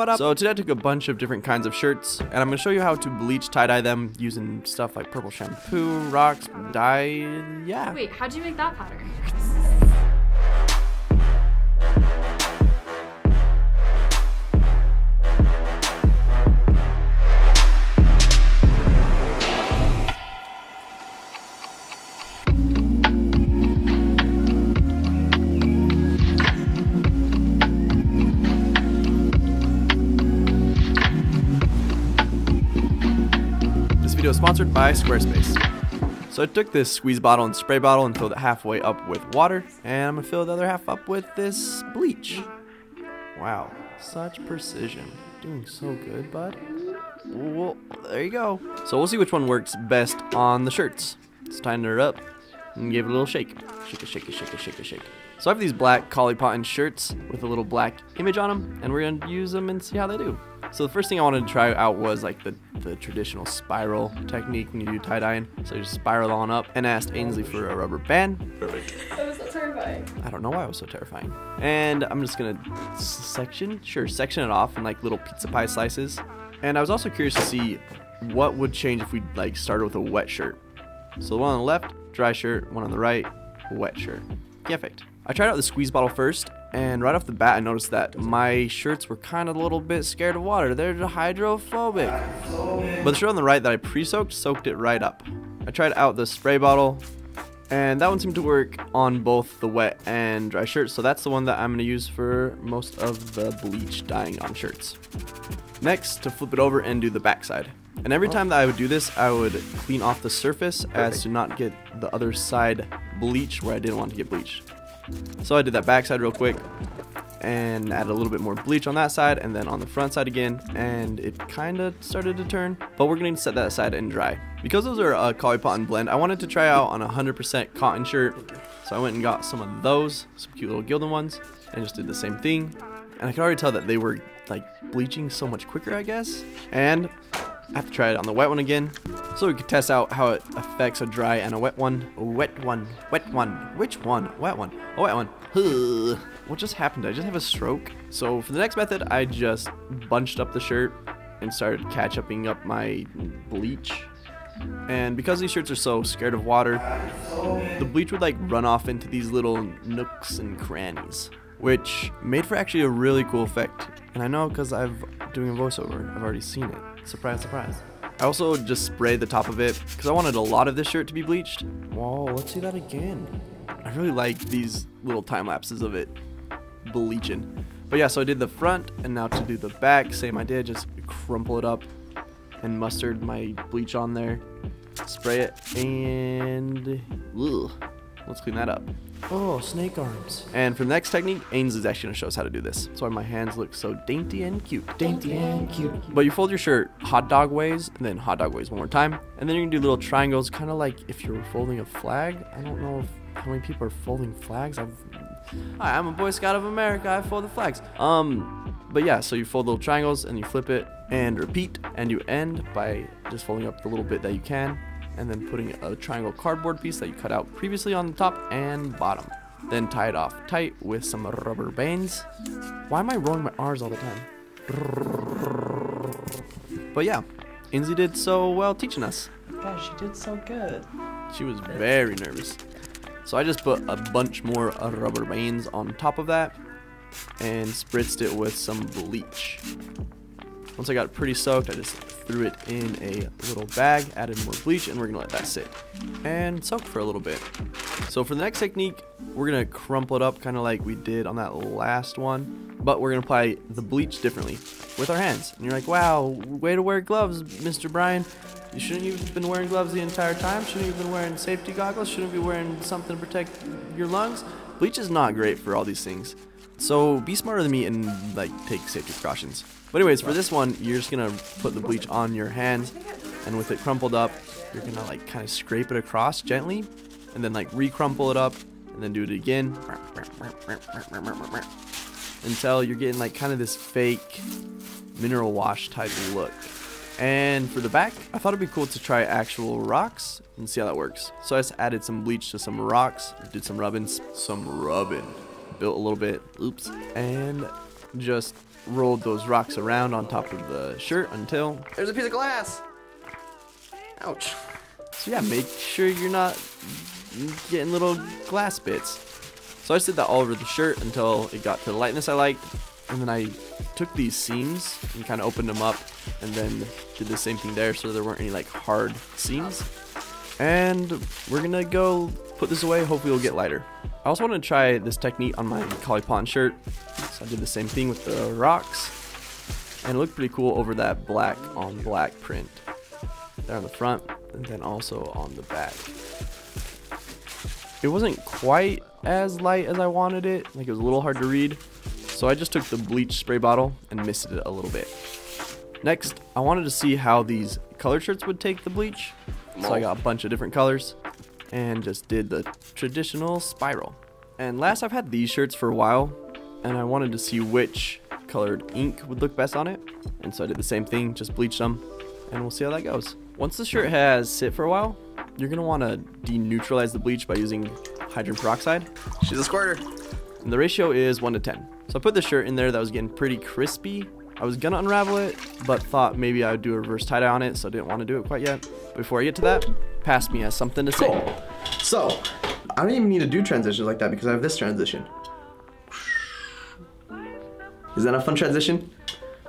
what up? So today I took a bunch of different kinds of shirts, and I'm going to show you how to bleach tie-dye them using stuff like purple shampoo, rocks, dye, yeah. Wait, how'd you make that pattern? Sponsored by Squarespace. So I took this squeeze bottle and spray bottle and filled it halfway up with water, and I'm gonna fill the other half up with this bleach. Wow, such precision. Doing so good, bud. Well, there you go. So we'll see which one works best on the shirts. Let's tighten her up and give it a little shake. Shake it, shake it, shake it, shake it, shake. So I have these black Collie Cotton shirts with a little black image on them, and we're gonna use them and see how they do. So the first thing I wanted to try out was like the, the traditional spiral technique when you do tie-dyeing. So you just spiral on up and asked Ainsley for a rubber band. Perfect. That was so terrifying. I don't know why it was so terrifying. And I'm just gonna section, sure, section it off in like little pizza pie slices. And I was also curious to see what would change if we like started with a wet shirt. So the one on the left, dry shirt, one on the right, wet shirt. Perfect. I tried out the squeeze bottle first, and right off the bat I noticed that my shirts were kind of a little bit scared of water. They're hydrophobic. But the shirt on the right that I pre-soaked, soaked it right up. I tried out the spray bottle, and that one seemed to work on both the wet and dry shirts, so that's the one that I'm going to use for most of the bleach dyeing on shirts. Next, to flip it over and do the backside. And every oh. time that I would do this, I would clean off the surface as to not get the other side bleached where I didn't want to get bleached. So I did that backside real quick and added a little bit more bleach on that side and then on the front side again and it kind of started to turn. But we're going to set that aside and dry. Because those are a collie cotton blend I wanted to try out on a 100% cotton shirt. So I went and got some of those some cute little Gildan ones and just did the same thing. And I could already tell that they were like bleaching so much quicker I guess. And I have to try it on the wet one again so we could test out how it affects a dry and a wet one. A wet one, wet one, which one? Wet one, a wet one. What just happened? I just have a stroke? So for the next method, I just bunched up the shirt and started catch-upping up my bleach. And because these shirts are so scared of water, the bleach would like run off into these little nooks and crannies, which made for actually a really cool effect. And I know because I've doing a voiceover, I've already seen it. Surprise, surprise. I also just sprayed the top of it because I wanted a lot of this shirt to be bleached. Whoa, let's see that again. I really like these little time lapses of it bleaching. But yeah, so I did the front and now to do the back, same idea, just crumple it up and mustard my bleach on there, spray it, and ugh, let's clean that up. Oh, snake arms. And for the next technique, Ainsley's actually going to show us how to do this. That's why my hands look so dainty and cute. Dainty and cute. But you fold your shirt hot dog ways, and then hot dog ways one more time. And then you can do little triangles, kind of like if you're folding a flag. I don't know if, how many people are folding flags. I've, Hi, I'm a Boy Scout of America. I fold the flags. Um, but yeah, so you fold little triangles, and you flip it, and repeat. And you end by just folding up the little bit that you can and then putting a triangle cardboard piece that you cut out previously on the top and bottom. Then tie it off tight with some rubber bands. Why am I rolling my R's all the time? But yeah, Ainsley did so well teaching us. Gosh, she did so good. She was very nervous. So I just put a bunch more rubber bands on top of that and spritzed it with some bleach. Once I got pretty soaked, I just threw it in a little bag, added more bleach, and we're gonna let that sit and soak for a little bit. So for the next technique, we're gonna crumple it up kind of like we did on that last one, but we're gonna apply the bleach differently with our hands. And you're like, wow, way to wear gloves, Mr. Brian. You shouldn't you've been wearing gloves the entire time? Shouldn't you have been wearing safety goggles? Shouldn't you be wearing something to protect your lungs? Bleach is not great for all these things. So be smarter than me and like take safety precautions. But anyways, for this one, you're just gonna put the bleach on your hands, and with it crumpled up, you're gonna like kind of scrape it across gently, and then like re-crumple it up, and then do it again until you're getting like kind of this fake mineral wash type look. And for the back, I thought it'd be cool to try actual rocks and see how that works. So I just added some bleach to some rocks, did some rubbing, some rubbing, built a little bit, oops, and just rolled those rocks around on top of the shirt until There's a piece of glass. Ouch. So yeah, make sure you're not getting little glass bits. So I just did that all over the shirt until it got to the lightness I liked. And then I took these seams and kind of opened them up and then did the same thing there so there weren't any like hard seams. And we're gonna go put this away, hopefully it'll get lighter. I also want to try this technique on my Collie Pond shirt. So I did the same thing with the rocks. And it looked pretty cool over that black on black print. There on the front, and then also on the back. It wasn't quite as light as I wanted it, like it was a little hard to read. So I just took the bleach spray bottle and misted it a little bit. Next, I wanted to see how these color shirts would take the bleach. So I got a bunch of different colors and just did the traditional spiral. And last I've had these shirts for a while and I wanted to see which colored ink would look best on it. And so I did the same thing, just bleached them and we'll see how that goes. Once the shirt has sit for a while, you're gonna wanna deneutralize the bleach by using hydrogen peroxide. She's a squirter. And the ratio is 1 to 10. So I put the shirt in there that was getting pretty crispy. I was gonna unravel it, but thought maybe I would do a reverse tie-dye on it, so I didn't want to do it quite yet. Before I get to that, Pass Me has something to say. Cool. So, I don't even need to do transitions like that because I have this transition. Is that a fun transition?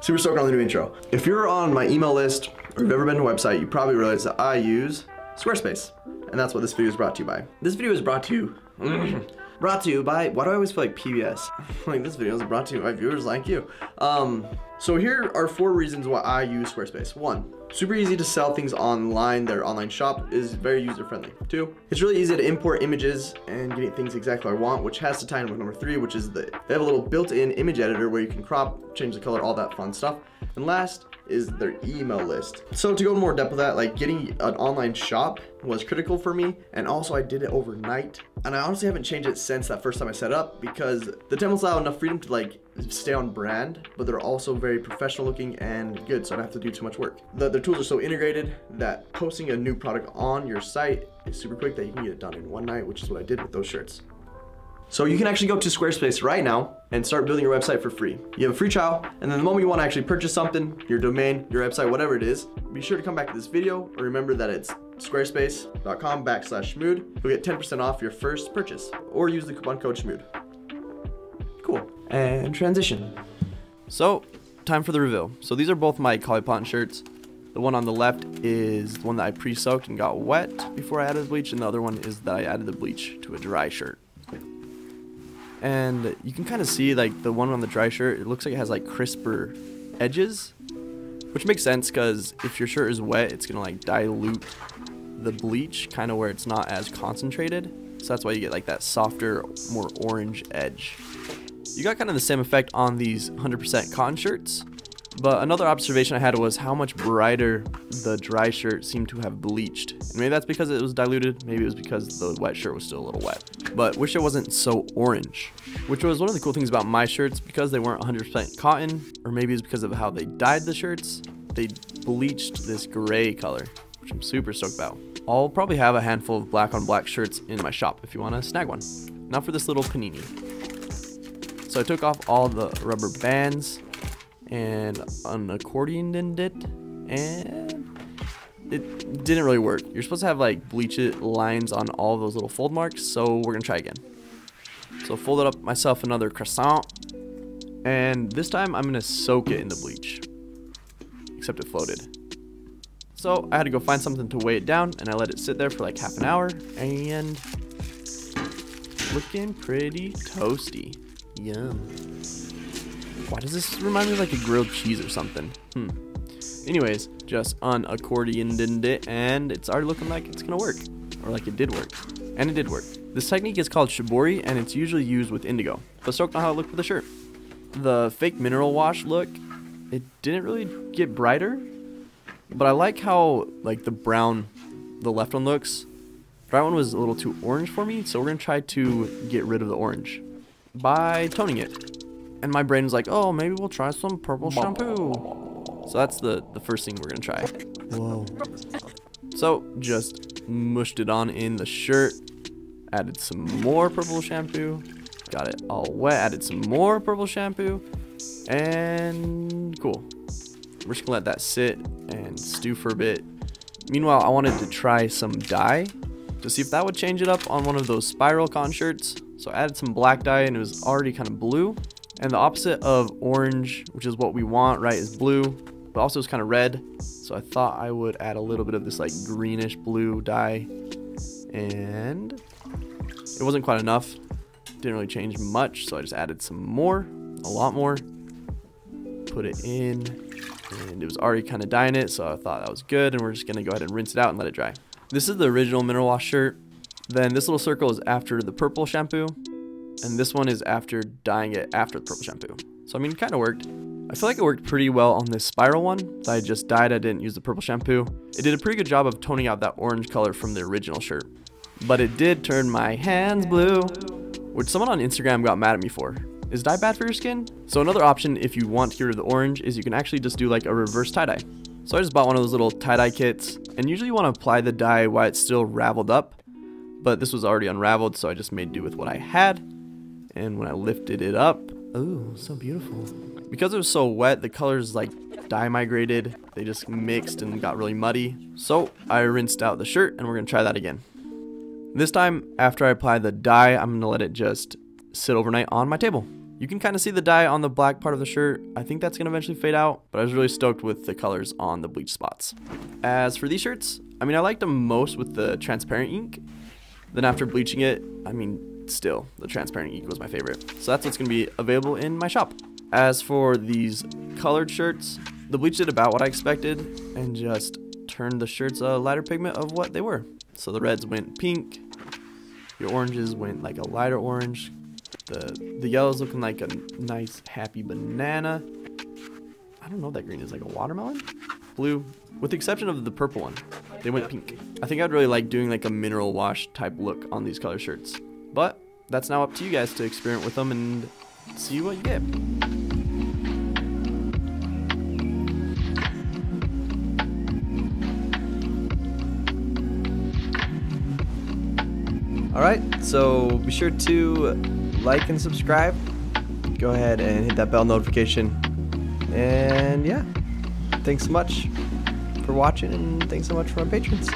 Super stoked on the new intro. If you're on my email list or you've ever been to a website, you probably realize that I use Squarespace. And that's what this video is brought to you by. This video is brought to you. brought to you by, why do I always feel like PBS? like this video is brought to you by viewers like you. Um, so here are four reasons why I use Squarespace. One, super easy to sell things online. Their online shop is very user friendly. Two, it's really easy to import images and getting things exactly I want, which has to tie in with number three, which is that they have a little built-in image editor where you can crop, change the color, all that fun stuff. And last is their email list. So to go more depth with that, like getting an online shop was critical for me. And also I did it overnight. And I honestly haven't changed it since that first time I set up because the templates allow enough freedom to like stay on brand, but they're also very professional looking and good. So I don't have to do too much work. The, their tools are so integrated that posting a new product on your site is super quick that you can get it done in one night, which is what I did with those shirts. So you can actually go to Squarespace right now and start building your website for free. You have a free trial, and then the moment you want to actually purchase something, your domain, your website, whatever it is, be sure to come back to this video or remember that it's squarespace.com backslash schmood. You'll get 10% off your first purchase or use the coupon code schmood. Cool. And transition. So, time for the reveal. So these are both my Collie shirts. The one on the left is the one that I pre-soaked and got wet before I added the bleach, and the other one is that I added the bleach to a dry shirt. And you can kind of see like the one on the dry shirt, it looks like it has like crisper edges, which makes sense because if your shirt is wet, it's gonna like dilute the bleach kind of where it's not as concentrated. So that's why you get like that softer, more orange edge. You got kind of the same effect on these 100% cotton shirts, but another observation I had was how much brighter the dry shirt seemed to have bleached. And maybe that's because it was diluted, maybe it was because the wet shirt was still a little wet. But wish it wasn't so orange. Which was one of the cool things about my shirts, because they weren't 100% cotton, or maybe it's because of how they dyed the shirts, they bleached this gray color, which I'm super stoked about. I'll probably have a handful of black on black shirts in my shop if you want to snag one. Now for this little panini. So I took off all the rubber bands and an accordion did it, and it didn't really work. You're supposed to have like bleach it lines on all those little fold marks, so we're gonna try again. So folded up myself another croissant, and this time I'm gonna soak it in the bleach, except it floated. So I had to go find something to weigh it down, and I let it sit there for like half an hour, and looking pretty toasty. Yum. Why does this remind me of like a grilled cheese or something? Hmm. Anyways, just unaccordioned it, and it's already looking like it's gonna work. Or like it did work. And it did work. This technique is called shibori, and it's usually used with indigo. But stoked on how it looked with the shirt. The fake mineral wash look, it didn't really get brighter, but I like how like the brown, the left one looks. The right one was a little too orange for me, so we're gonna try to get rid of the orange by toning it. And my brain was like, oh, maybe we'll try some purple shampoo. So that's the, the first thing we're gonna try. Whoa. So just mushed it on in the shirt, added some more purple shampoo, got it all wet, added some more purple shampoo, And cool. We're just gonna let that sit and stew for a bit. Meanwhile, I wanted to try some dye to see if that would change it up on one of those spiral con shirts. So I added some black dye and it was already kind of blue. And the opposite of orange, which is what we want, right, is blue, but also it's kind of red. So I thought I would add a little bit of this like greenish blue dye. And it wasn't quite enough. Didn't really change much, so I just added some more, a lot more. Put it in, and it was already kind of dyeing it, so I thought that was good, and we're just gonna go ahead and rinse it out and let it dry. This is the original mineral wash shirt. Then this little circle is after the purple shampoo, and this one is after dyeing it after the purple shampoo. So I mean, kind of worked. I feel like it worked pretty well on this spiral one that I just dyed. I didn't use the purple shampoo. It did a pretty good job of toning out that orange color from the original shirt. But it did turn my hands blue, which someone on Instagram got mad at me for. Is dye bad for your skin? So another option if you want to get rid of the orange is you can actually just do like a reverse tie-dye. So I just bought one of those little tie-dye kits, and usually you want to apply the dye while it's still raveled up, but this was already unraveled, so I just made do with what I had. And when I lifted it up, oh, so beautiful. Because it was so wet, the colors like dye migrated. They just mixed and got really muddy. So I rinsed out the shirt and we're gonna try that again. This time, after I apply the dye, I'm gonna let it just sit overnight on my table. You can kind of see the dye on the black part of the shirt. I think that's gonna eventually fade out, but I was really stoked with the colors on the bleach spots. As for these shirts, I mean, I liked them most with the transparent ink. Then after bleaching it, I mean, still, the transparent ink was my favorite. So that's what's gonna be available in my shop. As for these colored shirts, the bleach did about what I expected and just turned the shirts a lighter pigment of what they were. So the reds went pink, your oranges went like a lighter orange, the the yellows looking like a nice happy banana. I don't know that green is, like a watermelon? Blue, with the exception of the purple one. They went pink. I think I'd really like doing like a mineral wash type look on these color shirts. But that's now up to you guys to experiment with them and see what you get. All right, so be sure to like and subscribe. Go ahead and hit that bell notification. And yeah, thanks so much for watching, and thanks so much for our patrons.